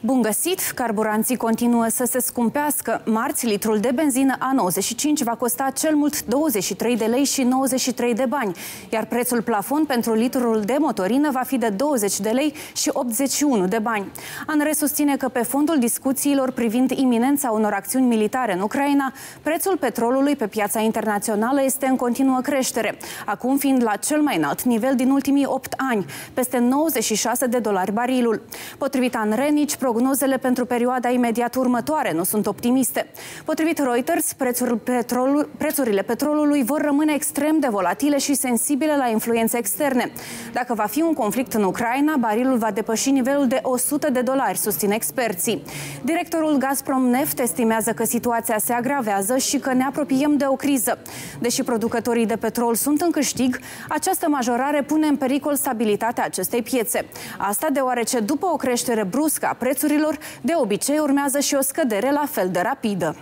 Bun găsit! Carburanții continuă să se scumpească. Marți, litrul de benzină A95 va costa cel mult 23 de lei și 93 de bani, iar prețul plafon pentru litrul de motorină va fi de 20 de lei și 81 de bani. ANRE susține că pe fondul discuțiilor privind iminența unor acțiuni militare în Ucraina, prețul petrolului pe piața internațională este în continuă creștere, acum fiind la cel mai înalt nivel din ultimii 8 ani, peste 96 de dolari barilul. Potrivit ANRE, nici prognozele pentru perioada imediat următoare nu sunt optimiste. Potrivit Reuters, prețul petrol, prețurile petrolului vor rămâne extrem de volatile și sensibile la influențe externe. Dacă va fi un conflict în Ucraina, barilul va depăși nivelul de 100 de dolari, susțin experții. Directorul Gazprom Neft estimează că situația se agravează și că ne apropiem de o criză. Deși producătorii de petrol sunt în câștig, această majorare pune în pericol stabilitatea acestei piețe. Asta deoarece după o creștere bruscă a prețurilor, de obicei urmează și o scădere la fel de rapidă.